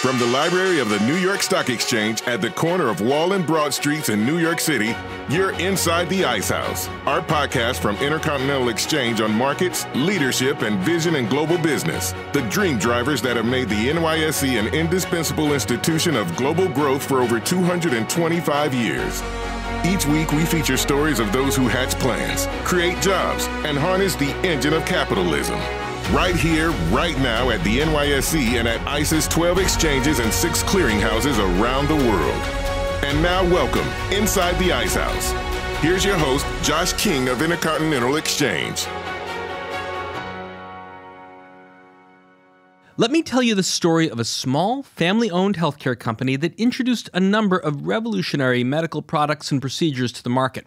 From the library of the New York Stock Exchange at the corner of Wall and Broad Streets in New York City, you're inside the Ice House, our podcast from Intercontinental Exchange on markets, leadership, and vision in global business. The dream drivers that have made the NYSE an indispensable institution of global growth for over 225 years. Each week, we feature stories of those who hatch plans, create jobs, and harness the engine of capitalism. Right here, right now at the NYSE and at ICE's 12 exchanges and six clearinghouses around the world. And now, welcome inside the Ice House. Here's your host, Josh King of Intercontinental Exchange. Let me tell you the story of a small, family owned healthcare company that introduced a number of revolutionary medical products and procedures to the market.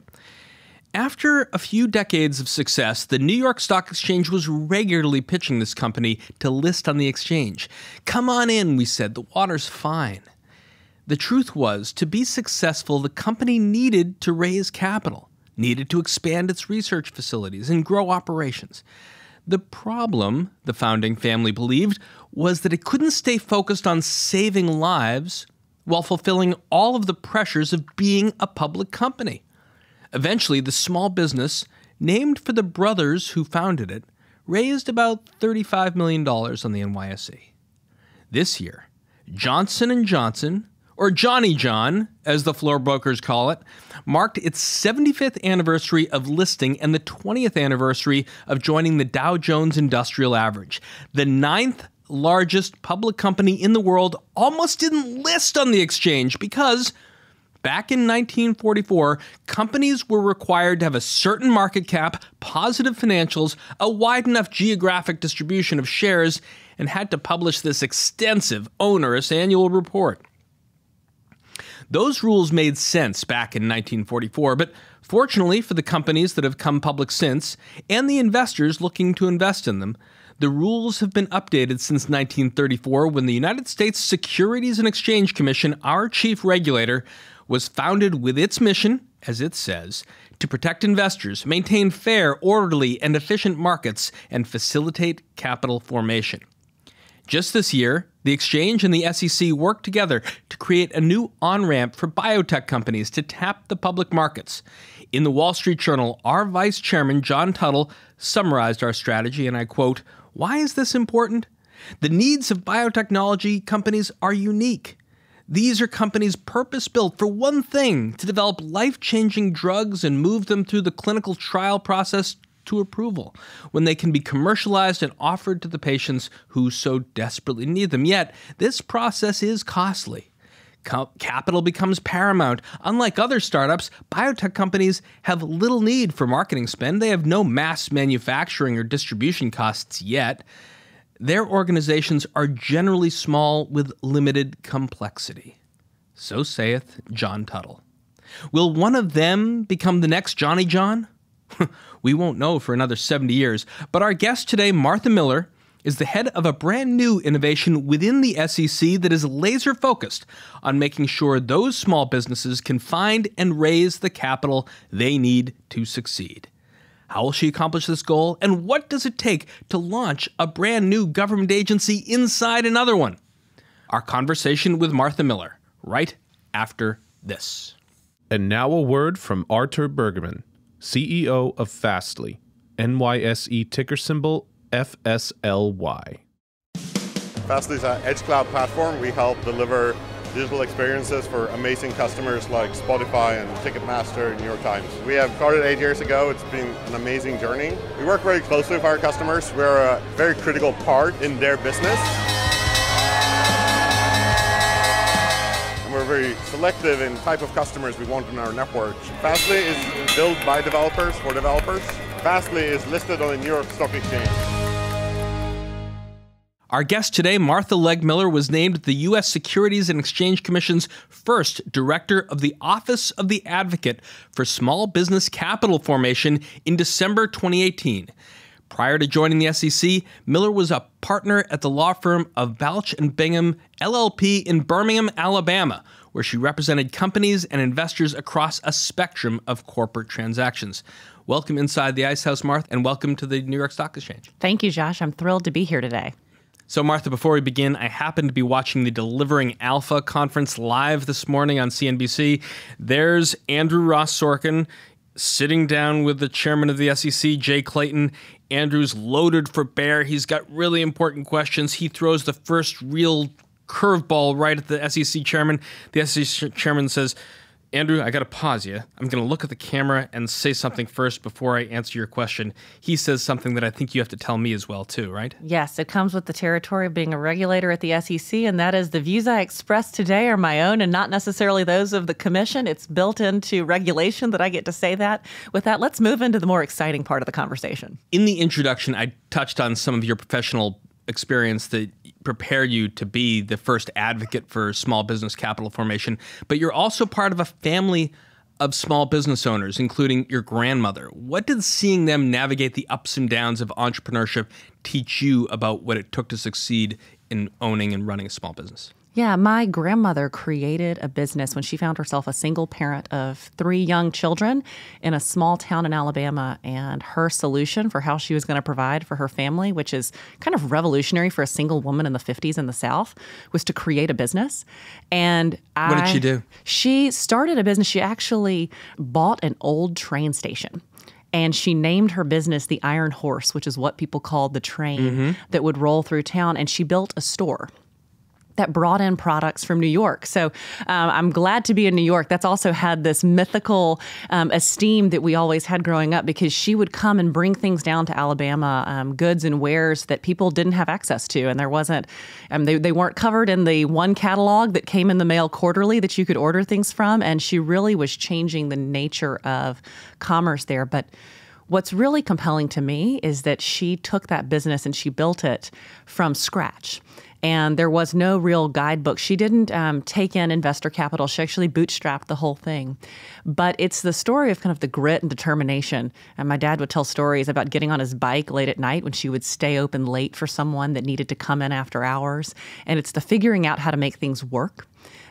After a few decades of success, the New York Stock Exchange was regularly pitching this company to list on the exchange. Come on in, we said, the water's fine. The truth was, to be successful, the company needed to raise capital, needed to expand its research facilities and grow operations. The problem, the founding family believed, was that it couldn't stay focused on saving lives while fulfilling all of the pressures of being a public company. Eventually, the small business, named for the brothers who founded it, raised about $35 million on the NYSE. This year, Johnson & Johnson, or Johnny John, as the floor brokers call it, marked its 75th anniversary of listing and the 20th anniversary of joining the Dow Jones Industrial Average. The ninth largest public company in the world almost didn't list on the exchange because Back in 1944, companies were required to have a certain market cap, positive financials, a wide enough geographic distribution of shares, and had to publish this extensive, onerous annual report. Those rules made sense back in 1944, but fortunately for the companies that have come public since, and the investors looking to invest in them, the rules have been updated since 1934 when the United States Securities and Exchange Commission, our chief regulator, was founded with its mission, as it says, to protect investors, maintain fair, orderly, and efficient markets, and facilitate capital formation. Just this year, the exchange and the SEC worked together to create a new on ramp for biotech companies to tap the public markets. In the Wall Street Journal, our vice chairman, John Tuttle, summarized our strategy, and I quote Why is this important? The needs of biotechnology companies are unique. These are companies purpose built for one thing to develop life changing drugs and move them through the clinical trial process to approval when they can be commercialized and offered to the patients who so desperately need them. Yet, this process is costly. Capital becomes paramount. Unlike other startups, biotech companies have little need for marketing spend. They have no mass manufacturing or distribution costs yet. Their organizations are generally small with limited complexity. So saith John Tuttle. Will one of them become the next Johnny John? we won't know for another 70 years, but our guest today, Martha Miller, is the head of a brand new innovation within the SEC that is laser focused on making sure those small businesses can find and raise the capital they need to succeed. How will she accomplish this goal? And what does it take to launch a brand new government agency inside another one? Our conversation with Martha Miller, right after this. And now a word from Artur Bergman, CEO of Fastly, NYSE ticker symbol FSLY. Fastly is an edge cloud platform. We help deliver digital experiences for amazing customers like Spotify and Ticketmaster and New York Times. We have started eight years ago. It's been an amazing journey. We work very closely with our customers. We're a very critical part in their business. And we're very selective in type of customers we want in our network. Fastly is built by developers for developers. Fastly is listed on the New York Stock Exchange. Our guest today, Martha Legg Miller, was named the U.S. Securities and Exchange Commission's first director of the Office of the Advocate for Small Business Capital Formation in December 2018. Prior to joining the SEC, Miller was a partner at the law firm of Balch and Bingham LLP in Birmingham, Alabama, where she represented companies and investors across a spectrum of corporate transactions. Welcome inside the Ice House, Martha, and welcome to the New York Stock Exchange. Thank you, Josh. I'm thrilled to be here today. So, Martha, before we begin, I happened to be watching the Delivering Alpha conference live this morning on CNBC. There's Andrew Ross Sorkin sitting down with the chairman of the SEC, Jay Clayton. Andrew's loaded for bear. He's got really important questions. He throws the first real curveball right at the SEC chairman. The SEC chairman says, Andrew, I got to pause you. I'm going to look at the camera and say something first before I answer your question. He says something that I think you have to tell me as well, too, right? Yes, it comes with the territory of being a regulator at the SEC, and that is the views I express today are my own and not necessarily those of the commission. It's built into regulation that I get to say that. With that, let's move into the more exciting part of the conversation. In the introduction, I touched on some of your professional experience that prepare you to be the first advocate for small business capital formation, but you're also part of a family of small business owners, including your grandmother. What did seeing them navigate the ups and downs of entrepreneurship teach you about what it took to succeed in owning and running a small business? Yeah, my grandmother created a business when she found herself a single parent of three young children in a small town in Alabama. And her solution for how she was going to provide for her family, which is kind of revolutionary for a single woman in the 50s in the South, was to create a business. And what did she do? She started a business. She actually bought an old train station and she named her business the Iron Horse, which is what people called the train mm-hmm. that would roll through town. And she built a store that brought in products from New York. So um, I'm glad to be in New York. That's also had this mythical um, esteem that we always had growing up because she would come and bring things down to Alabama, um, goods and wares that people didn't have access to. And there wasn't, um, they, they weren't covered in the one catalog that came in the mail quarterly that you could order things from. And she really was changing the nature of commerce there. But What's really compelling to me is that she took that business and she built it from scratch and there was no real guidebook. She didn't um, take in investor capital. She actually bootstrapped the whole thing. But it's the story of kind of the grit and determination. And my dad would tell stories about getting on his bike late at night when she would stay open late for someone that needed to come in after hours. And it's the figuring out how to make things work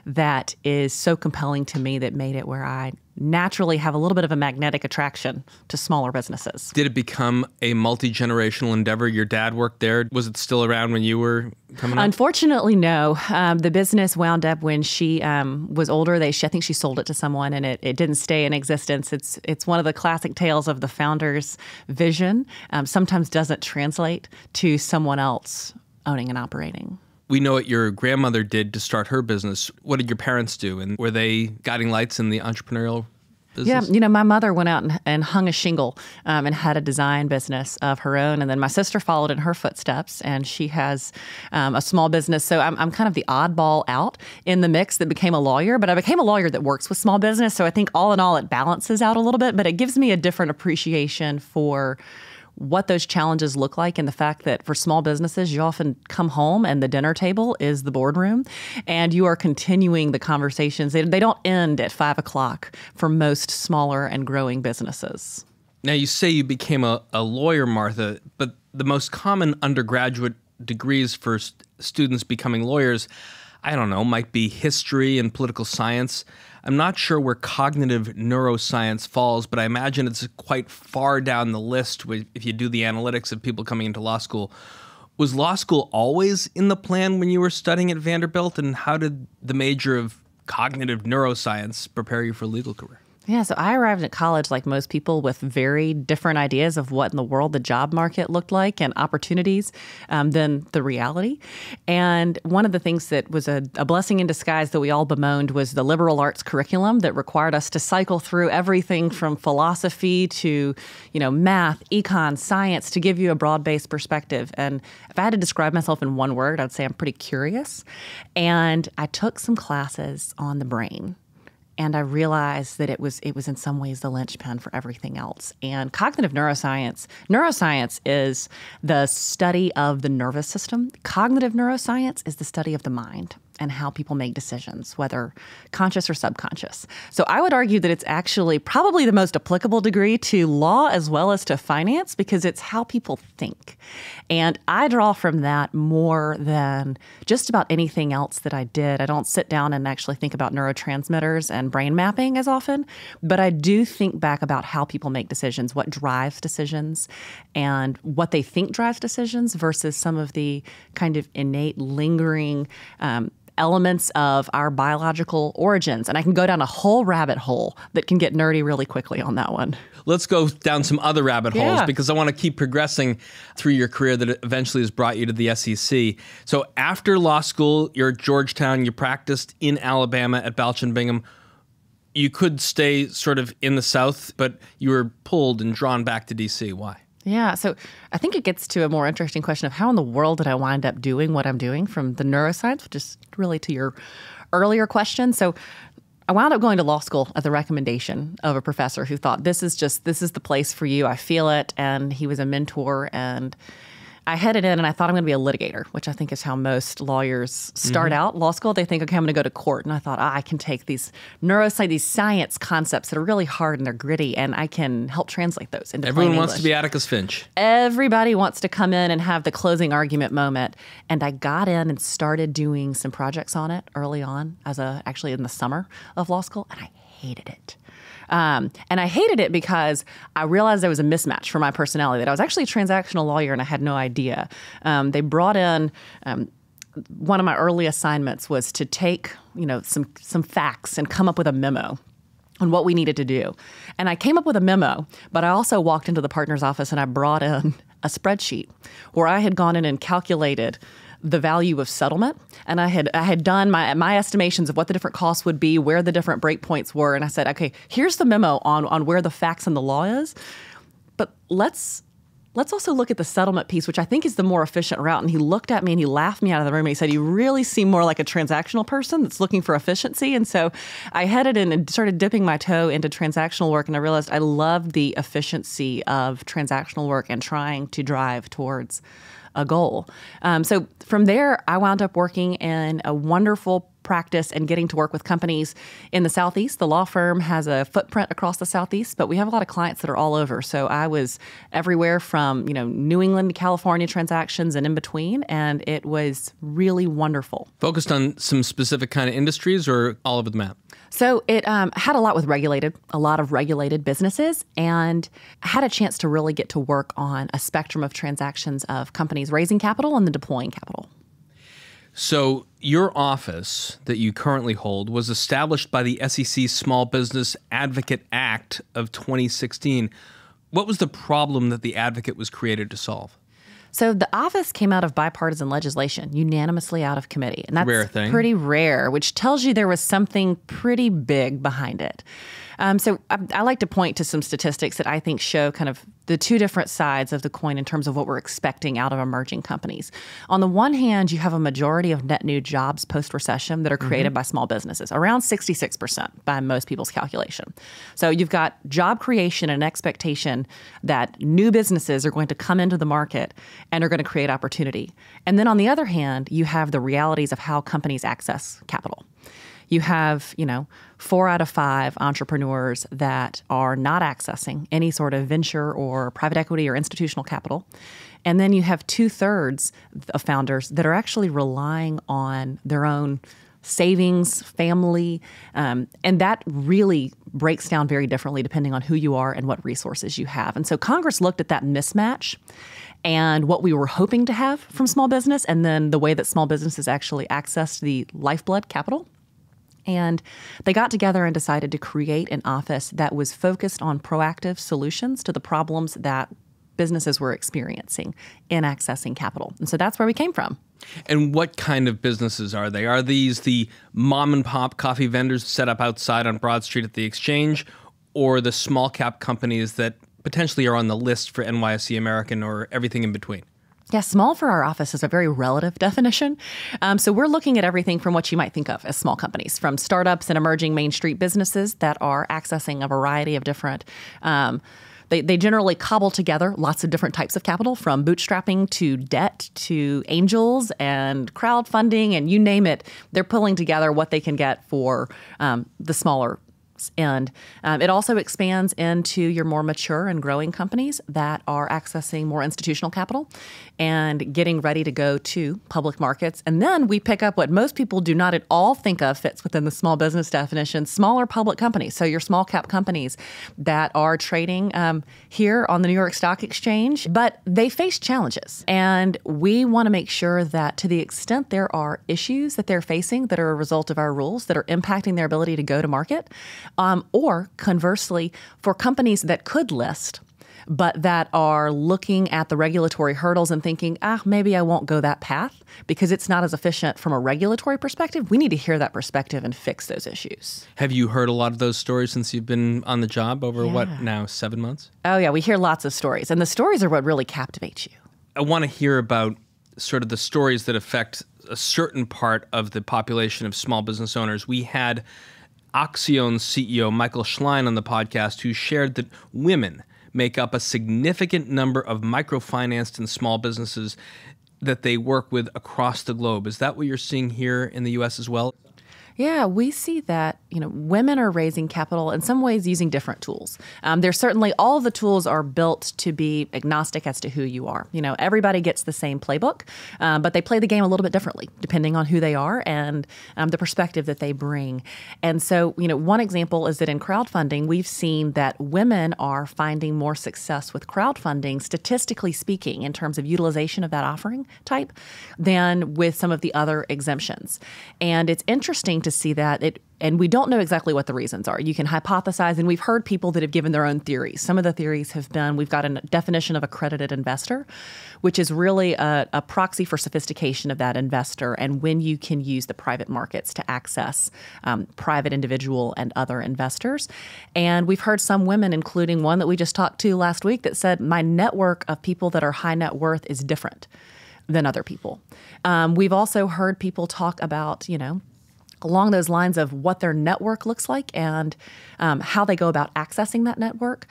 that is so compelling to me that made it where I naturally have a little bit of a magnetic attraction to smaller businesses. Did it become a multi generational endeavor? Your dad worked there. Was it still around when you were coming up? Unfortunately, no. Um, the business wound up when she um, was older. They, I think she sold it to someone, and it, it didn't stay in existence. It's it's one of the classic tales of the founder's vision. Um, sometimes doesn't translate to someone else owning and operating we know what your grandmother did to start her business. What did your parents do? And were they guiding lights in the entrepreneurial business? Yeah, you know, my mother went out and, and hung a shingle um, and had a design business of her own. And then my sister followed in her footsteps and she has um, a small business. So I'm, I'm kind of the oddball out in the mix that became a lawyer, but I became a lawyer that works with small business. So I think all in all, it balances out a little bit, but it gives me a different appreciation for what those challenges look like and the fact that for small businesses, you often come home and the dinner table is the boardroom and you are continuing the conversations. They, they don't end at five o'clock for most smaller and growing businesses. Now, you say you became a, a lawyer, Martha, but the most common undergraduate degrees for st- students becoming lawyers, I don't know, might be history and political science. I'm not sure where cognitive neuroscience falls, but I imagine it's quite far down the list if you do the analytics of people coming into law school. Was law school always in the plan when you were studying at Vanderbilt? And how did the major of cognitive neuroscience prepare you for legal career? Yeah, so I arrived at college like most people with very different ideas of what in the world the job market looked like and opportunities um, than the reality. And one of the things that was a, a, blessing in disguise that we all bemoaned was the liberal arts curriculum that required us to cycle through everything from philosophy to, you know, math, econ, science to give you a broad-based perspective. And if I had to describe myself in one word, I'd say I'm pretty curious. And I took some classes on the brain and I realized that it was it was in some ways the linchpin for everything else. And cognitive neuroscience, neuroscience is the study of the nervous system. Cognitive neuroscience is the study of the mind. And how people make decisions, whether conscious or subconscious. So I would argue that it's actually probably the most applicable degree to law as well as to finance because it's how people think. And I draw from that more than just about anything else that I did. I don't sit down and actually think about neurotransmitters and brain mapping as often, but I do think back about how people make decisions, what drives decisions, and what they think drives decisions versus some of the kind of innate, lingering um, elements of our biological origins. And I can go down a whole rabbit hole that can get nerdy really quickly on that one. Let's go down some other rabbit holes Yeah. because I want to keep progressing through your career that eventually has brought you to the SEC. So after law school, you're at Georgetown, you practiced in Alabama at Balch and Bingham. You could stay sort of in the South, but you were pulled and drawn back to DC. Why? Yeah, so I think it gets to a more interesting question of how in the world did I wind up doing what I'm doing from the neuroscience, which is really to your earlier question. So I wound up going to law school at the recommendation of a professor who thought this is just this is the place for you. I feel it, and he was a mentor and. I headed in and I thought I'm going to be a litigator, which I think is how most lawyers start out law school. They think, okay, I'm going to go to court. And I thought, ah, I can take these neuroscience, these science concepts that are really hard and they're gritty, and I can help translate those into Everyone wants to be Atticus Finch. everybody wants to come in and have the closing argument moment and i got in and started doing some projects on it early on as a actually in the summer of law school and i hated it um, and i hated it because i realized there was a mismatch for my personality that i was actually a transactional lawyer and i had no idea um, they brought in um, one of my early assignments was to take you know some some facts and come up with a memo on what we needed to do. And I came up with a memo, but I also walked into the partner's office and I brought in a spreadsheet where I had gone in and calculated the value of settlement and I had I had done my my estimations of what the different costs would be, where the different breakpoints were, and I said, okay, here's the memo on on where the facts and the law is. But let's let's also look at the settlement piece, which I think is the more efficient route. And he looked at me and he laughed me out of the room and he said, You really seem more like a transactional person that's looking for efficiency. And so I headed in and started dipping my toe into transactional work. And I realized I loved the efficiency of transactional work and trying to drive towards a goal. Um, so from there, I wound up working in a wonderful practice and getting to work with companies in the Southeast. The law firm has a footprint across the Southeast, but we have a lot of clients that are all over. So I was everywhere from, you know, New England to California transactions and in between. And it was really wonderful. Focused on some specific kind of industries or all over the map? So it um, had a lot with regulated, a lot of regulated businesses, and had a chance to really get to work on a spectrum of transactions of companies raising capital and then deploying capital. So, your office that you currently hold was established by the SEC Small Business Advocate Act of 2016. What was the problem that the advocate was created to solve? So the office came out of bipartisan legislation, unanimously out of committee, and that's Rare thing. pretty rare, which tells you there was something pretty big behind it. Um, so I, I like to point to some statistics that I think show kind of the two different sides of the coin in terms of what we're expecting out of emerging companies. On the one hand, you have a majority of net new jobs post recession that are created by small businesses, around 66% by most people's calculation. So you've got job creation and expectation that new businesses are going to come into the market and are going to create opportunity. And then on the other hand, you have the realities of how companies access capital you have, you know, four out of five entrepreneurs that are not accessing any sort of venture or private equity or institutional capital. And then you have two thirds of founders that are actually relying on their own savings, family, um, and that really breaks down very differently depending on who you are and what resources you have. And so Congress looked at that mismatch and what we were hoping to have from small business, and then the way that small businesses actually accessed the lifeblood capital. And they got together and decided to create an office that was focused on proactive solutions to the problems that businesses were experiencing in accessing capital. And so that's where we came from. And what kind of businesses are they? Are these the mom and pop coffee vendors set up outside on Broad Street at the exchange, or the small cap companies that potentially are on the list for NYSE American or everything in between? Yeah, small for our office is a very relative definition. Um, so we're looking at everything from what you might think of as small companies, from startups and emerging Main Street businesses that are accessing a variety of different. Um, They, they generally cobble together lots of different types of capital from bootstrapping to debt to angels and crowdfunding and you name it. They're pulling together what they can get for um, the smaller and um, it also expands into your more mature and growing companies that are accessing more institutional capital and getting ready to go to public markets. And then we pick up what most people do not at all think of fits within the small business definition smaller public companies. So your small cap companies that are trading um, here on the New York Stock Exchange, but they face challenges. And we want to make sure that to the extent there are issues that they're facing that are a result of our rules that are impacting their ability to go to market, um, or conversely, for companies that could list but that are looking at the regulatory hurdles and thinking, ah, maybe I won't go that path because it's not as efficient from a regulatory perspective. We need to hear that perspective and fix those issues. Have you heard a lot of those stories since you've been on the job over yeah. what now, seven months? Oh, yeah, we hear lots of stories, and the stories are what really captivates you. I want to hear about sort of the stories that affect a certain part of the population of small business owners. We had Accion CEO Michael Schlein on the podcast who shared that women make up a significant number of microfinanced and small businesses that they work with across the globe. Is that what you're seeing here in the US as well? Yeah, we see that you know women are raising capital in some ways using different tools. Um, there's certainly all the tools are built to be agnostic as to who you are. You know, everybody gets the same playbook, uh, but they play the game a little bit differently depending on who they are and um, the perspective that they bring. And so, you know, one example is that in crowdfunding, we've seen that women are finding more success with crowdfunding, statistically speaking, in terms of utilization of that offering type, than with some of the other exemptions. And it's interesting to to see that it and we don't know exactly what the reasons are. You can hypothesize, and we've heard people that have given their own theories. Some of the theories have been we've got a definition of accredited investor, which is really a, a, proxy for sophistication of that investor and when you can use the private markets to access um, private individual and other investors. And we've heard some women, including one that we just talked to last week, that said, My network of people that are high net worth is different than other people. Um, we've also heard people talk about, you know, along those lines of what their network looks like and um, how they go about accessing that network.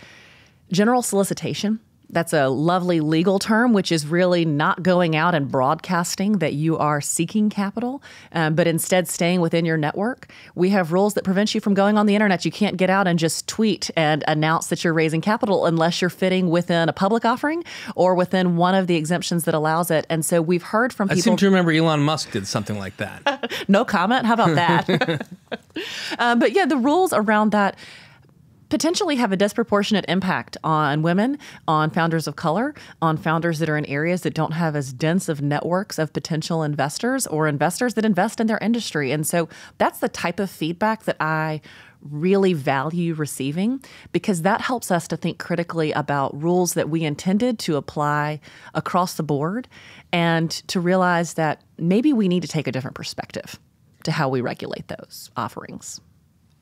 General solicitation that's a lovely legal term, which is really not going out and broadcasting that you are seeking capital, um, but instead staying within your network. We have rules that prevent you from going on the internet. You can't get out and just tweet and announce that you're raising capital unless you're fitting within a public offering or within one of the exemptions that allows it. And so we've heard from people. I seem to remember Elon Musk did something like that. no comment. How about that? um, but yeah, the rules around that potentially have a disproportionate impact on women, on founders of color, on founders that are in areas that don't have as dense of networks of potential investors or investors that invest in their industry. And so that's the type of feedback that I really value receiving because that helps us to think critically about rules that we intended to apply across the board and to realize that maybe we need to take a different perspective to how we regulate those offerings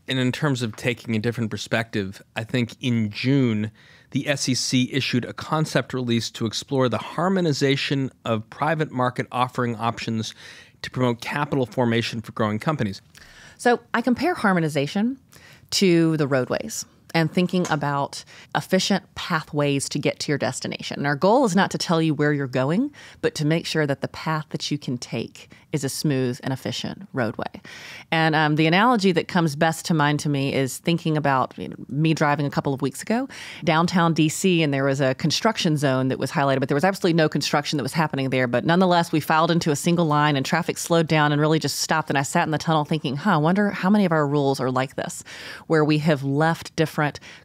and in terms of taking a different perspective, I think in June, the SEC issued a concept release to explore the harmonization of private market offering options to promote capital formation for growing companies. So I compare harmonization to the roadways and thinking about efficient pathways to get to your destination. And our goal is not to tell you where you're going, but to make sure that the path that you can take is a smooth and efficient roadway. And um, the analogy that comes best to mind to me is thinking about you know, me driving a couple of weeks ago downtown DC, and there was a construction zone that was highlighted, but there was absolutely no construction that was happening there. But nonetheless, we filed into a single line, and traffic slowed down and really just stopped. And I sat in the tunnel thinking, huh, I wonder how many of our rules are like this, where we have left different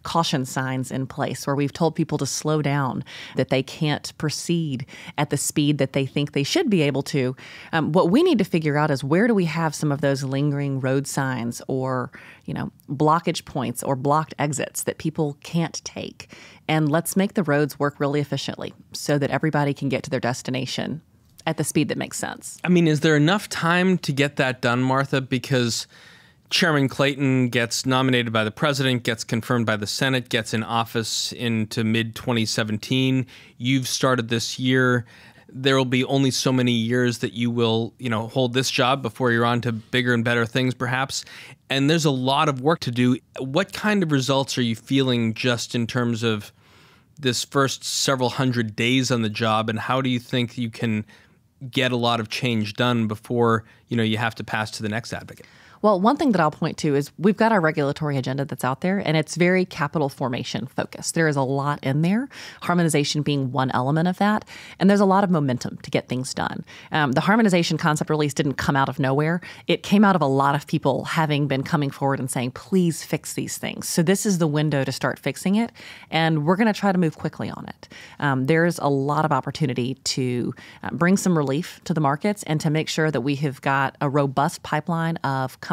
caution signs in place, where we've told people to slow down, that they can't proceed at the speed that they think they should be able to. Um, what we need to figure out is where do we have some of those lingering road signs or, you know, blockage points or blocked exits that people can't take. And let's make the roads work really efficiently so that everybody can get to their destination at the speed that makes sense. I mean, is there enough time to get that done, Martha? Because Chairman Clayton gets nominated by the president, gets confirmed by the Senate, gets in office into mid 2017. You've started this year there will be only so many years that you will, you know, hold this job before you're on to bigger and better things, perhaps. And there's a lot of work to do. What kind of results are you feeling just in terms of this first several hundred days on the job, and how do you think you can get a lot of change done before you know you have to pass to the next advocate? Well, one thing that I'll point to is we've got our regulatory agenda that's out there, and it's very capital formation focused. There is a lot in there, harmonization being one element of that, and there's a lot of momentum to get things done. Um, the harmonization concept release didn't come out of nowhere. It came out of a lot of people having been coming forward and saying, please fix these things. So this is the window to start fixing it, and we're going to try to move quickly on it. Um, there's a lot of opportunity to uh, bring some relief to the markets and to make sure that we have got a robust pipeline of companies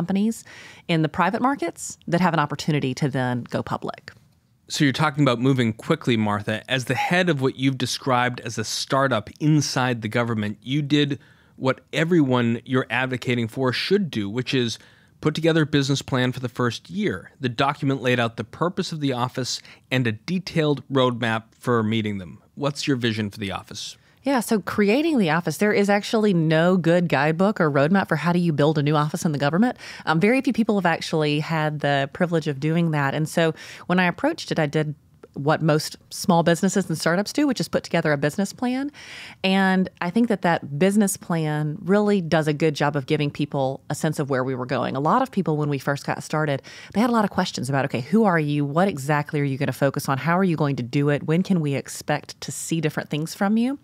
in the private markets that have an opportunity to then go public. So you're talking about moving quickly, Martha. As the head of what you've described as a startup inside the government, you did what everyone you're advocating for should do, which is put together a business plan for the first year. The document laid out the purpose of the office and a detailed roadmap for meeting them. What's your vision for the office? Yeah, so creating the office, there is actually no good guidebook or roadmap for how do you build a new office in the government. Um, very few people have actually had the privilege of doing that. And so when I approached it, I did what most small businesses and startups do, which is put together a business plan. And I think that that business plan really does a good job of giving people a sense of where we were going. A lot of people, when we first got started, they had a lot of questions about okay, who are you? What exactly are you going to focus on? How are you going to do it? When can we expect to see different things from you?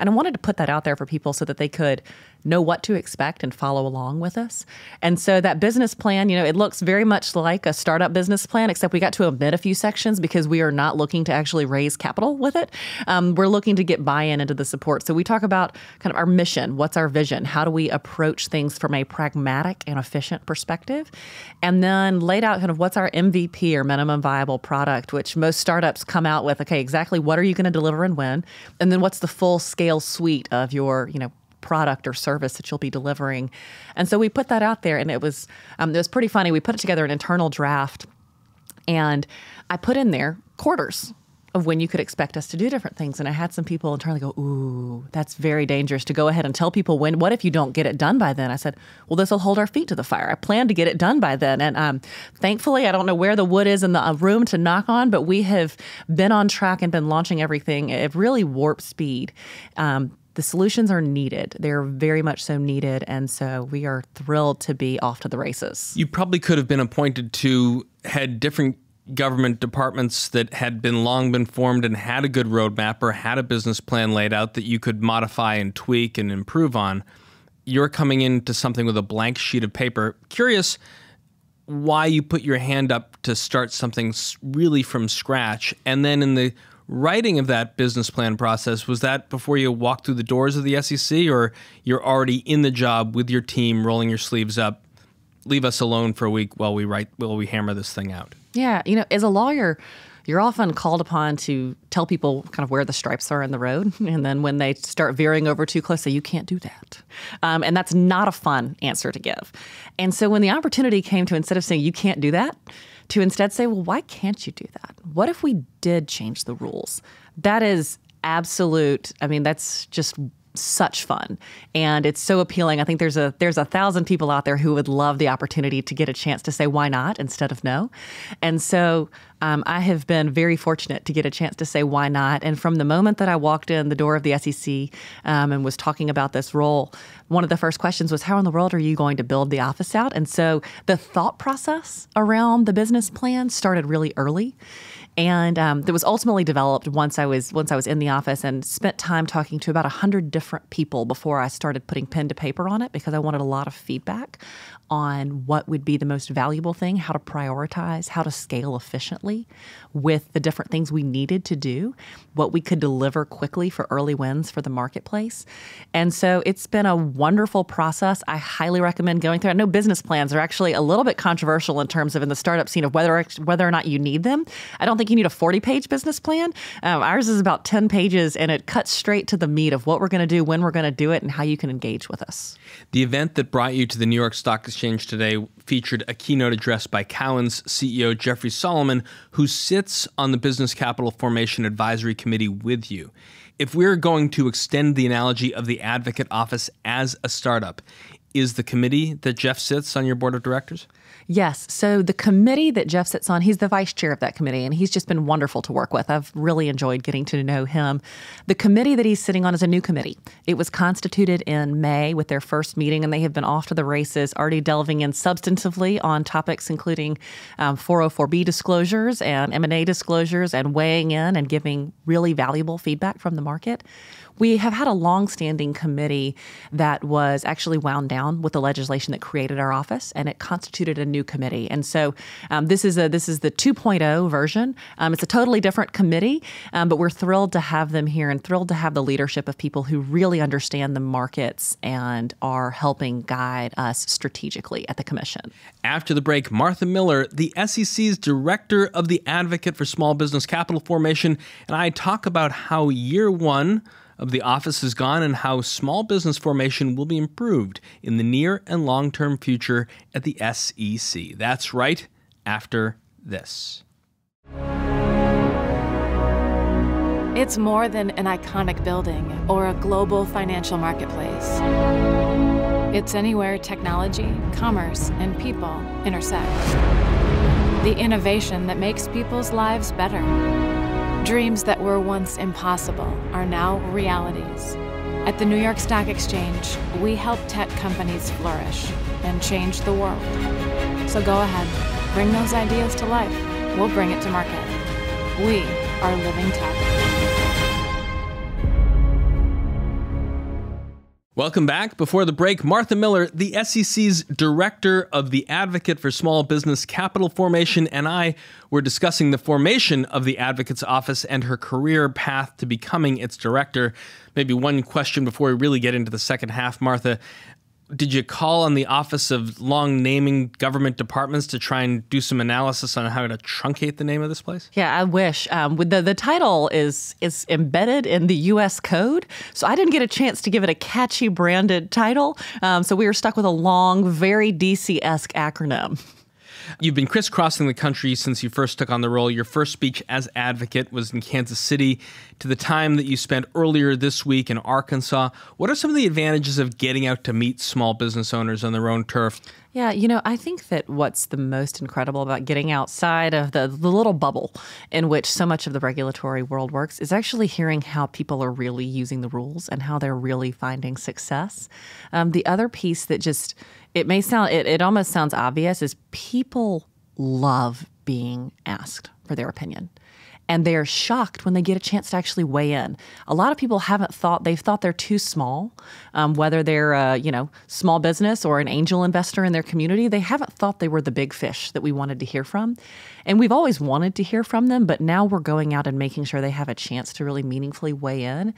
And I wanted to put that out there for people so that they could know what to expect and follow along with us. And so that business plan, you know, it looks very much like a startup business plan, except we got to omit a few sections because we are not looking to actually raise capital with it. Um, we're looking to get buy in into the support. So we talk about kind of our mission, what's our vision, how do we approach things from a pragmatic and efficient perspective, and then laid out kind of what's our MVP or minimum viable product, which most startups come out with. Okay, exactly what are you going to deliver and when, and then what's the full scale suite of your, you know, product or service that you'll be delivering. And so we put that out there, and it was um, it was pretty funny. We put it together an internal draft, and I put in there quarters of when you could expect us to do different things. And I had some people internally go, "Ooh, that's very dangerous to go ahead and tell people when. What if you don't get it done by then?" I said, "Well, this will hold our feet to the fire. I plan to get it done by then." And um, thankfully, I don't know where the wood is in the uh, room to knock on, but we have been on track and been launching everything at really warp speed. Um, the solutions are needed. They're very much so needed. And so we are thrilled to be off to the races. You probably could have been appointed to head different government departments that had been long been formed and had a good roadmap or had a business plan laid out that you could modify and tweak and improve on. You're coming into something with a blank sheet of paper. Curious why you put your hand up to start something really from scratch. And then in the writing of that business plan process, was that before you walked through the doors of the SEC or you're already in the job with your team rolling your sleeves up? Leave us alone for a week while we write while we hammer this thing out. Yeah, you know, as a lawyer, you're often called upon to tell people kind of where the stripes are in the road. And then when they start veering over too close, say, you can't do that. Um, and that's not a fun answer to give. And so when the opportunity came to, instead of saying, you can't do that, to instead say, well, why can't you do that? What if we did change the rules? That is absolute. I mean, that's just such fun. And it's so appealing. I think there's a there's a thousand people out there who would love the opportunity to get a chance to say why not? instead of no. And so um, i have been very fortunate to get a chance to say why not? And from the moment that i walked in the door of the sec um, and was talking about this role one of the first questions was how in the world are you going to build the office out? And so the thought process around the business plan started really early and um, that was ultimately developed once I was once I was in the office and spent time talking to about hundred different people before I started putting pen to paper on it because I wanted a lot of feedback on what would be the most valuable thing, how to prioritize, how to scale efficiently with the different things we needed to do, what we could deliver quickly for early wins for the marketplace. And so it's been a wonderful process. I highly recommend going through. I know business plans are actually a little bit controversial in terms of in the startup scene of whether whether or not you need them. I don't think you need a 40 page business plan. Um, ours is about 10 pages and it cuts straight to the meat of what we're going to do, when we're going to do it, and how you can engage with us. The event that brought you to the New York Stock Exchange today featured a keynote address by Cowen's CEO Jeffrey Solomon, who sits on the Business Capital Formation Advisory Committee with you. If we're going to extend the analogy of the advocate office as a startup, is the committee that Jeff sits on your board of directors? Yes. So the committee that Jeff sits on, he's the vice chair of that committee, and he's just been wonderful to work with. I've really enjoyed getting to know him. The committee that he's sitting on is a new committee. It was constituted in May with their first meeting, and they have been off to the races, already delving in substantively on topics including um, 404b disclosures and M&A disclosures, and weighing in and giving really valuable feedback from the market. We have had a long-standing committee that was actually wound down with the legislation that created our office, and it constituted a new committee. And so um, this is a this is the 2.0 version. Um, it's a totally different committee, um, but we're thrilled to have them here and thrilled to have the leadership of people who really understand the markets and are helping guide us strategically at the commission. After the break, Martha Miller, the SEC's director of the Advocate for Small Business Capital Formation, and I talk about how year one of the office has gone and how small business formation will be improved in the near and long term future at the SEC. That's right, after this. It's more than an iconic building or a global financial marketplace. It's anywhere technology, commerce, and people intersect. The innovation that makes people's lives better. Dreams that were once impossible are now realities. At the New York Stock Exchange, we help tech companies flourish and change the world. So go ahead, bring those ideas to life. We'll bring it to market. We are Living Tech. Welcome back. Before the break, Martha Miller, the SEC's director of the Advocate for Small Business Capital Formation, and I were discussing the formation of the Advocate's office and her career path to becoming its director. Maybe one question before we really get into the second half, Martha did you call on the Office of Long Naming Government Departments to try and do some analysis on how to truncate the name of this place? Yeah, I wish. Um, with the the title is is embedded in the U.S. code, so I didn't get a chance to give it a catchy branded title. Um, so we were stuck with a long, very DC esque acronym. You've been crisscrossing the country since you first took on the role. Your first speech as advocate was in Kansas City. To the time that you spent earlier this week in Arkansas, what are some of the advantages of getting out to meet small business owners on their own turf? Yeah, you know, I think that what's the most incredible about getting outside of the, the little bubble in which so much of the regulatory world works is actually hearing how people are really using the rules and how they're really finding success. Um, the other piece that just it may sound it, it almost sounds obvious is people love being asked for their opinion and they're shocked when they get a chance to actually weigh in. A lot of people haven't thought they've thought they're too small, um, whether they're a you know small business or an angel investor in their community. They haven't thought they were the big fish that we wanted to hear from, and we've always wanted to hear from them. But now we're going out and making sure they have a chance to really meaningfully weigh in,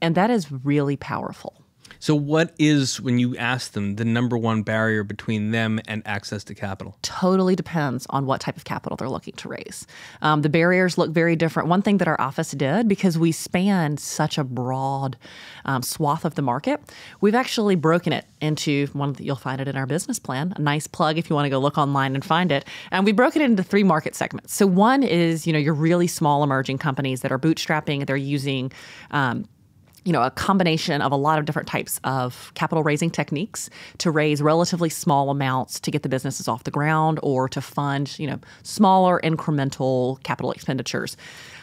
and that is really powerful. So, what is, when you ask them, the number one barrier between them and access to capital? Totally depends on what type of capital they're looking to raise. Um, the barriers look very different. One thing that our office did, because we span such a broad um, swath of the market, we've actually broken it into one that you'll find it in our business plan. A nice plug if you want to go look online and find it. And we broke it into three market segments. So, one is, you know, your really small emerging companies that are bootstrapping, they're using um, you know, a combination of a lot of different types of capital raising techniques to raise relatively small amounts to get the businesses off the ground or to fund, you know, smaller incremental capital expenditures.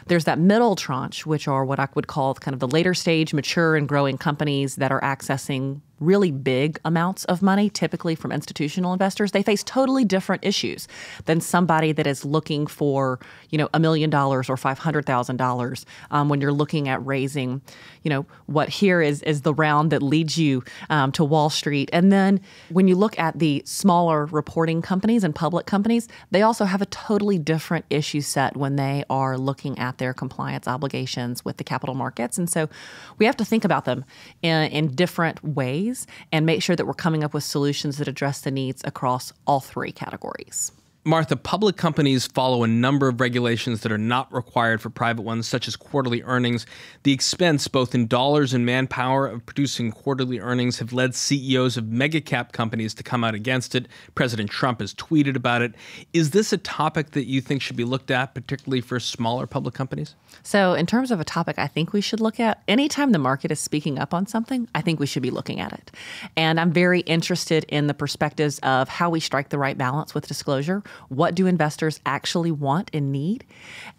There's that middle tranche, which are what I would call kind of the later stage, mature and growing companies that are accessing really big amounts of money, typically from institutional investors, they face totally different issues than somebody that is looking for, you know, a million dollars or five hundred thousand um, dollars when you're looking at raising, you know, what here is is the round that leads you um, to Wall Street. And then when you look at the smaller reporting companies and public companies, they also have a totally different issue set when they are looking at their compliance obligations with the capital markets. And so we have to think about them in, in different ways and make sure that we're coming up with solutions that address the needs across all three categories. Martha, public companies follow a number of regulations that are not required for private ones, such as quarterly earnings. The expense, both in dollars and manpower, of producing quarterly earnings have led CEOs of mega cap companies to come out against it. President Trump has tweeted about it. Is this a topic that you think should be looked at, particularly for smaller public companies? So, in terms of a topic I think we should look at, anytime the market is speaking up on something, I think we should be looking at it. And I'm very interested in the perspectives of how we strike the right balance with disclosure what do investors actually want and need?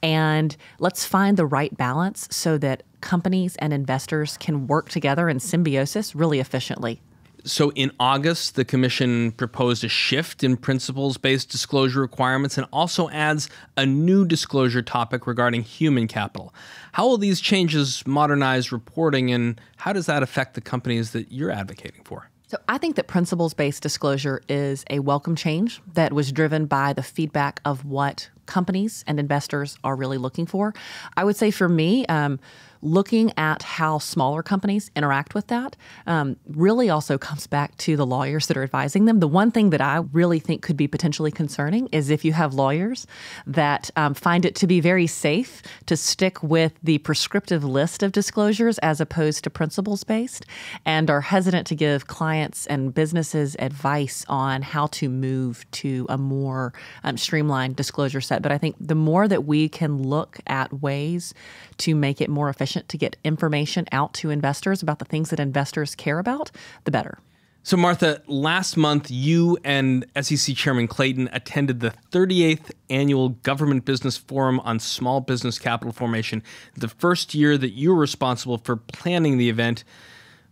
And let's find the right balance so that companies and investors can work together in symbiosis really efficiently. So, in August, the Commission proposed a shift in principles based disclosure requirements and also adds a new disclosure topic regarding human capital. How will these changes modernize reporting, and how does that affect the companies that you're advocating for? So I think that principles based disclosure is a welcome change that was driven by the feedback of what companies and investors are really looking for. I would say for me, um, looking at how smaller companies interact with that um, really also comes back to the lawyers that are advising them. The one thing that I really think could be potentially concerning is if you have lawyers that um, find it to be very safe to stick with the prescriptive list of disclosures as opposed to principles based and are hesitant to give clients and businesses advice on how to move to a more um, streamlined disclosure set. But I think the more that we can look at ways to make it more efficient efficient to get information out to investors about the things that investors care about, the better. So, Martha, last month you and SEC Chairman Clayton attended the 38th annual Government Business Forum on Small Business Capital Formation, the first year that you were responsible for planning the event.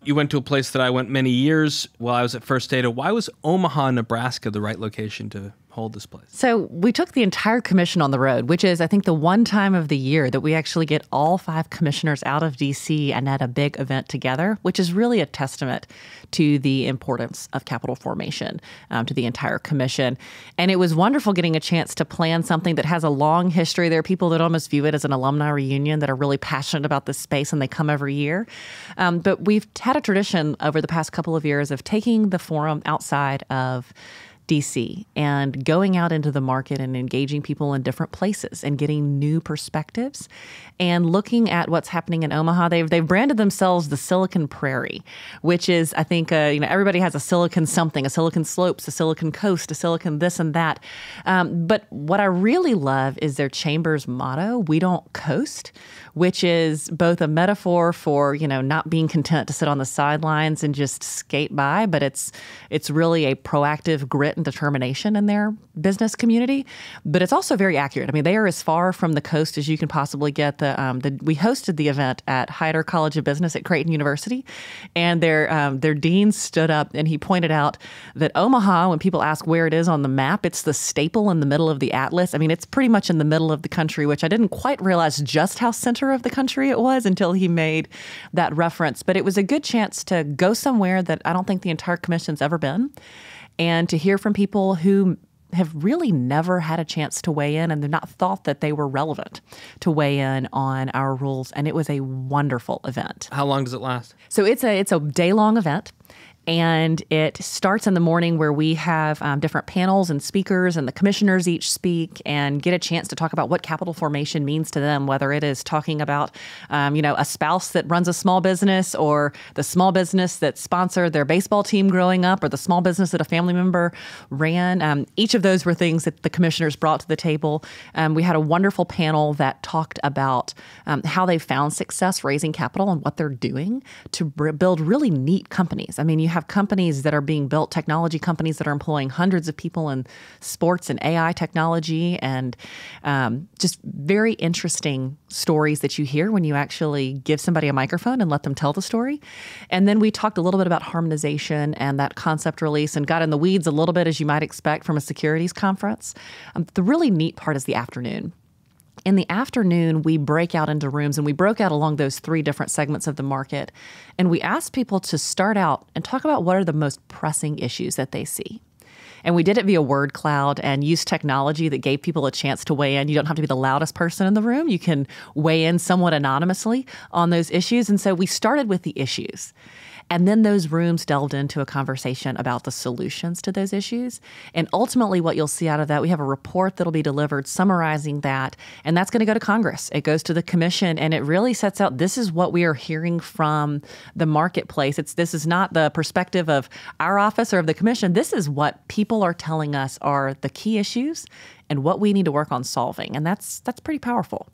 You went to a place that I went many years while I was at First Data. Why was Omaha, Nebraska the right location to hold this place? So we took the entire commission on the road, which is, I think, the one time of the year that we actually get all five commissioners out of DC and at a big event together, which is really a testament to the importance of capital formation um, to the entire commission. And it was wonderful getting a chance to plan something that has a long history. There are people that almost view it as an alumni reunion that are really passionate about this space and they come every year. Um, but we've had a tradition over the past couple of years of taking the forum outside of DC and going out into the market and engaging people in different places and getting new perspectives and looking at what's happening in Omaha. They've, they've branded themselves the Silicon Prairie, which is, I think, uh, you know, everybody has a Silicon something, a Silicon Slopes, a Silicon Coast, a Silicon this and that. Um, but what I really love is their chamber's motto, we don't coast, which is both a metaphor for, you know, not being content to sit on the sidelines and just skate by, but it's, it's really a proactive grit and determination in their business community. But it's also very accurate. I mean, they are as far from the coast as you can possibly get. The, um, the we hosted the event at Heider College of Business at Creighton University, and their um, their dean stood up and he pointed out that Omaha, when people ask where it is on the map, it's the staple in the middle of the atlas. I mean, it's pretty much in the middle of the country, which I didn't quite realize just how center of the country it was until he made that reference. But it was a good chance to go somewhere that I don't think the entire commission's ever been and to hear from people who have really never had a chance to weigh in and they're not thought that they were relevant to weigh in on our rules and it was a wonderful event. How long does it last? So it's a it's a day long event and it starts in the morning where we have um, different panels and speakers and the commissioners each speak and get a chance to talk about what capital formation means to them whether it is talking about um, you know a spouse that runs a small business or the small business that sponsored their baseball team growing up or the small business that a family member ran. Um, each of those were things that the commissioners brought to the table. Um, we had a wonderful panel that talked about um, how they found success raising capital and what they're doing to build really neat companies. I mean you have have companies that are being built, technology companies that are employing hundreds of people in sports and AI technology, and um, just very interesting stories that you hear when you actually give somebody a microphone and let them tell the story. And then we talked a little bit about harmonization and that concept release and got in the weeds a little bit, as you might expect from a securities conference. Um, the really neat part is the afternoon in the afternoon, we break out into rooms and we broke out along those three different segments of the market. And we asked people to start out and talk about what are the most pressing issues that they see. And we did it via word cloud and used technology that gave people a chance to weigh in. You don't have to be the loudest person in the room. You can weigh in somewhat anonymously on those issues. And so we started with the issues. And then those rooms delved into a conversation about the solutions to those issues. And ultimately, what you'll see out of that, we have a report that'll be delivered summarizing that. And that's going to go to Congress. It goes to the commission and it really sets out this is what we are hearing from the marketplace. It's this is not the perspective of our office or of the commission. This is what people are telling us are the key issues and what we need to work on solving. And that's that's pretty powerful.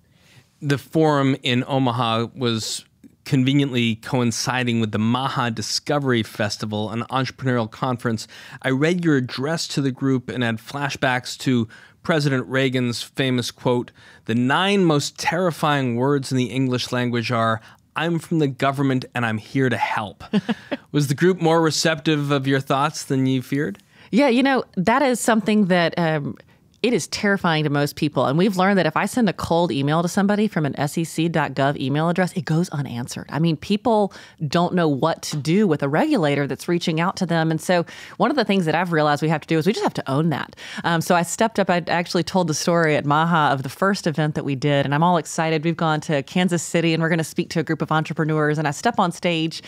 The forum in Omaha was conveniently coinciding with the Maha Discovery Festival, an entrepreneurial conference. I read your address to the group and had flashbacks to President Reagan's famous quote The nine most terrifying words in the English language are, I'm from the government and I'm here to help. Was the group more receptive of your thoughts than you feared? Yeah, you know, that is something that. Um, it is terrifying to most people. And we've learned that if I send a cold email to somebody from an sec.gov email address, it goes unanswered. I mean, people don't know what to do with a regulator that's reaching out to them. And so, one of the things that I've realized we have to do is we just have to own that. Um, so, I stepped up, I actually told the story at Maha of the first event that we did. And I'm all excited. We've gone to Kansas City and we're going to speak to a group of entrepreneurs. And I step on stage,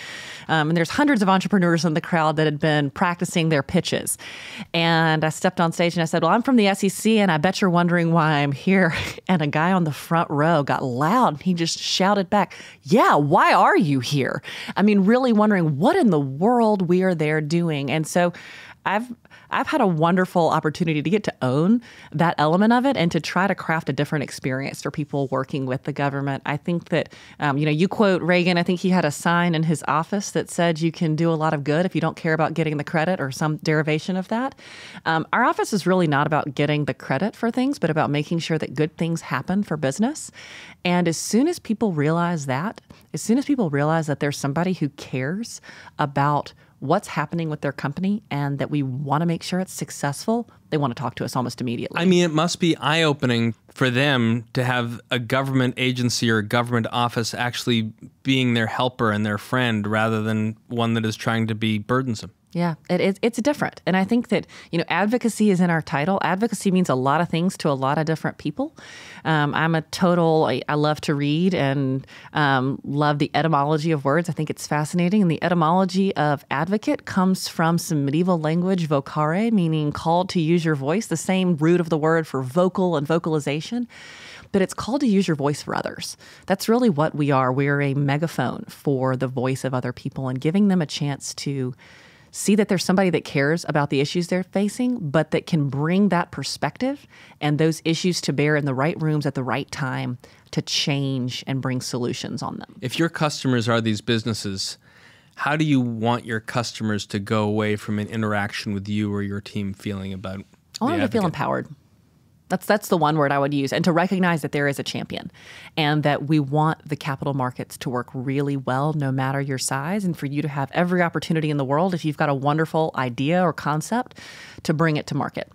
um, and there's hundreds of entrepreneurs in the crowd that had been practicing their pitches. And I stepped on stage and I said, Well, I'm from the SEC and I bet you're wondering why I'm here. And a guy on the front row got loud. He just shouted back, Yeah, why are you here? I mean, really wondering what in the world we are there doing. And so I've I've had a wonderful opportunity to get to own that element of it and to try to craft a different experience for people working with the government. I think that, um, you know, you quote Reagan, I think he had a sign in his office that said you can do a lot of good if you don't care about getting the credit or some derivation of that. Um, our office is really not about getting the credit for things, but about making sure that good things happen for business. And as soon as people realize that, as soon as people realize that there's somebody who cares about what's happening with their company and that we want to make sure it's successful, they want to talk to us almost immediately. I mean, it must be eye opening for them to have a government agency or a government office actually being their helper and their friend rather than one that is trying to be burdensome. Yeah, it is. It's different, and I think that you know advocacy is in our title. Advocacy means a lot of things to a lot of different people. Um, I'm a total. I, I, love to read and um, love the etymology of words. I think it's fascinating, and the etymology of advocate comes from some medieval language, vocare, meaning called to use your voice. The same root of the word for vocal and vocalization but it's called to use your voice for others. That's really what we are. We're a megaphone for the voice of other people and giving them a chance to see that there's somebody that cares about the issues they're facing, but that can bring that perspective and those issues to bear in the right rooms at the right time to change and bring solutions on them. If your customers are these businesses, how do you want your customers to go away from an interaction with you or your team feeling about? I want them to feel empowered. That's that's the one word I would use, and to recognize that there is a champion, and that we want the capital markets to work really well, no matter your size, and for you to have every opportunity in the world if you've got a wonderful idea or concept to bring it to market.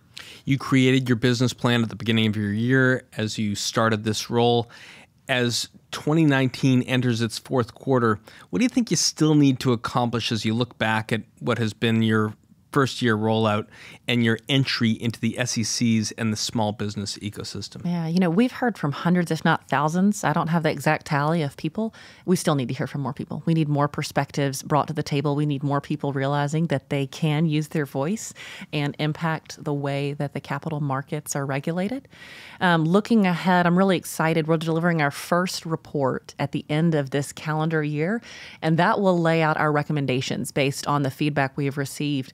You created your business plan at the beginning of your year as you started this role. As 2019 enters its fourth quarter, what do you think you still need to accomplish as you look back at what has been your first year rollout and your entry into the SECs and the small business ecosystem? Yeah, you know, we've heard from hundreds, if not thousands. I don't have the exact tally of people. We still need to hear from more people. We need more perspectives brought to the table. We need more people realizing that they can use their voice and impact the way that the capital markets are regulated. Um, looking ahead, I'm really excited. We're delivering our first report at the end of this calendar year, and that will lay out our recommendations based on the feedback we have received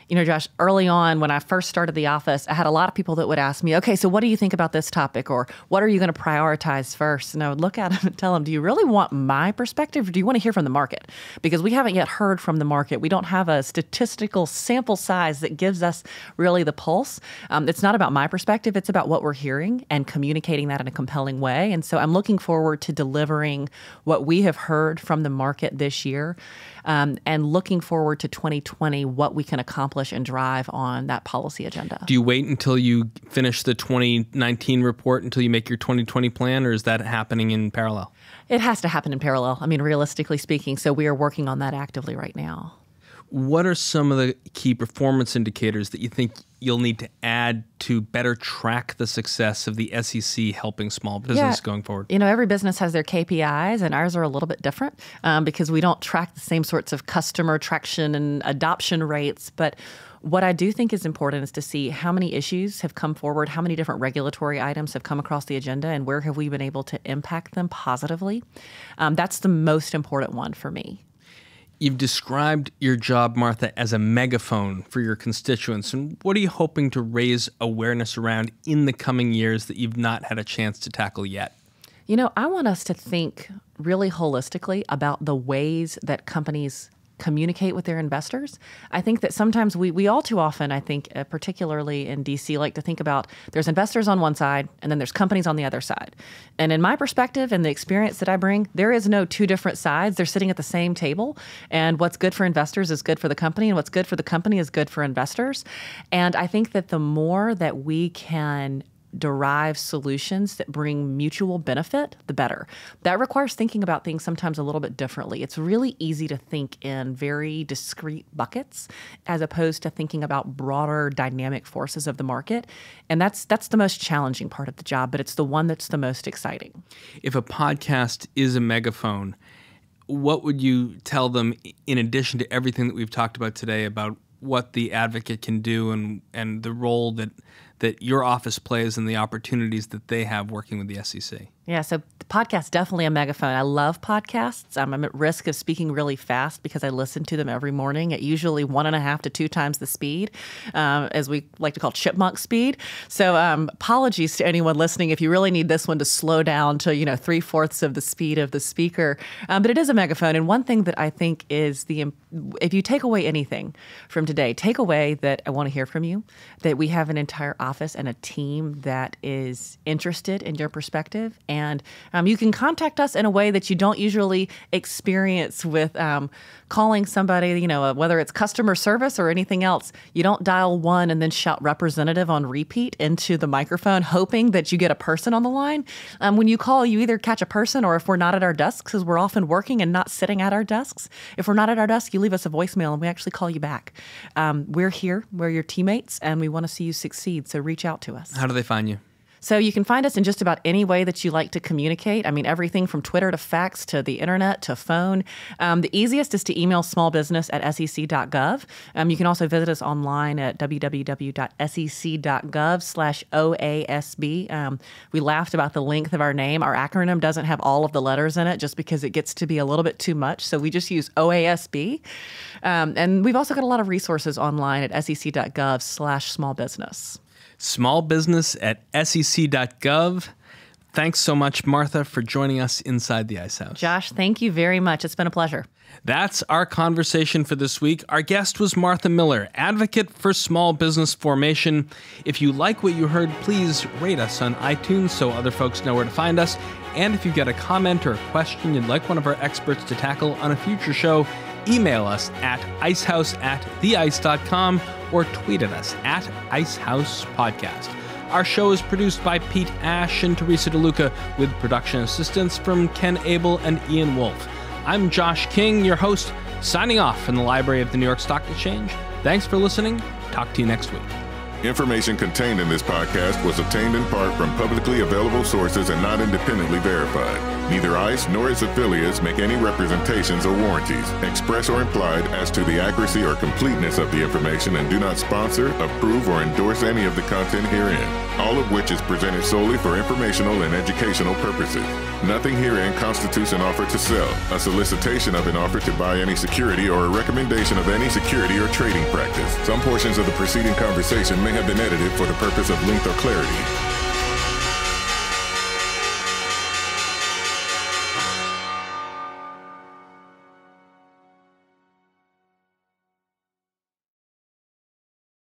you know, Josh, early on when I first started the office, I had a lot of people that would ask me, okay, so what do you think about this topic? Or what are you going to prioritize first? And I would look at them and tell them, do you really want my perspective or do you want to hear from the market? Because we haven't yet heard from the market. We don't have a statistical sample size that gives us really the pulse. Um, it's not about my perspective, it's about what we're hearing and communicating that in a compelling way. And so I'm looking forward to delivering what we have heard from the market this year um, and looking forward to 2020, what we can accomplish and drive on that policy agenda. Do you wait until you finish the 2019 report until you make your 2020 plan, or is that happening in parallel? It has to happen in parallel. I mean, realistically speaking. So we are working on that actively right now. What are some of the key performance indicators that you think you'll need to add to better track the success of the SEC helping small business Yeah. going forward? You know, every business has their KPIs, and ours are a little bit different um, because we don't track the same sorts of customer traction and adoption rates. But what I do think is important is to see how many issues have come forward, how many different regulatory items have come across the agenda, and where have we been able to impact them positively. Um, that's the most important one for me. You've described your job, Martha, as a megaphone for your constituents. And what are you hoping to raise awareness around in the coming years that you've not had a chance to tackle yet? You know, I want us to think really holistically about the ways that companies communicate with their investors. I think that sometimes we, we all too often, I think, uh, particularly in DC, like to think about there's investors on one side and then there's companies on the other side. And in my perspective and the experience that I bring, there is no two different sides. They're sitting at the same table. And what's good for investors is good for the company, and what's good for the company is good for investors. And I think that the more that we can derive solutions that bring mutual benefit, the better. That requires thinking about things sometimes a little bit differently. It's really easy to think in very discrete buckets as opposed to thinking about broader dynamic forces of the market. And that's that's the most challenging part of the job, but it's the one that's the most exciting. If a podcast is a megaphone, what would you tell them in addition to everything that we've talked about today about what the advocate can do and, and the role that that your office plays and the opportunities that they have working with the SEC? Yeah, so the podcast definitely a megaphone. I love podcasts. Um, I'm at risk of speaking really fast because I listen to them every morning at usually one and a half to two times the speed, um, as we like to call chipmunk speed. So um, apologies to anyone listening if you really need this one to slow down to you know three fourths of the speed of the speaker. Um, but it is a megaphone, and one thing that I think is the if you take away anything from today, take away that I want to hear from you, that we have an entire office and a team that is interested in your perspective and um, you can contact us in a way that you don't usually experience with um, calling somebody, you know, uh, whether it's customer service or anything else. You don't dial one and then shout representative on repeat into the microphone, hoping that you get a person on the line. Um, when you call, you either catch a person or if we're not at our desks, because we're often working and not sitting at our desks, if we're not at our desk, you leave us a voicemail and we actually call you back. Um, we're here, we're your teammates, and we want to see you succeed. So reach out to us. How do they find you? So you can find us in just about any way that you like to communicate. I mean, everything from Twitter to fax to the internet to phone. Um, the easiest is to email smallbusiness at sec.gov. Um, you can also visit us online at www.sec.gov slash OASB. Um, we laughed about the length of our name. Our acronym doesn't have all of the letters in it just because it gets to be a little bit too much. So we just use OASB. Um, and we've also got a lot of resources online at sec.gov slash small business. Small business at sec.gov. Thanks so much, Martha, for joining us inside the Ice House. Josh, thank you very much. It's been a pleasure. That's our conversation for this week. Our guest was Martha Miller, advocate for small business formation. If you like what you heard, please rate us on iTunes so other folks know where to find us. And if you've got a comment or a question you'd like one of our experts to tackle on a future show, email us at icehouse at theice.com or tweet at us at Icehouse Podcast. Our show is produced by Pete Ash and Teresa DeLuca with production assistance from Ken Abel and Ian Wolfe. I'm Josh King, your host, signing off from the library of the New York Stock Exchange. Thanks for listening. Talk to you next week. Information contained in this podcast was obtained in part from publicly available sources and not independently verified. Neither ICE nor its affiliates make any representations or warranties, express or implied, as to the accuracy or completeness of the information and do not sponsor, approve, or endorse any of the content herein, all of which is presented solely for informational and educational purposes. Nothing herein constitutes an offer to sell, a solicitation of an offer to buy any security, or a recommendation of any security or trading practice. Some portions of the preceding conversation may have been edited for the purpose of length or clarity.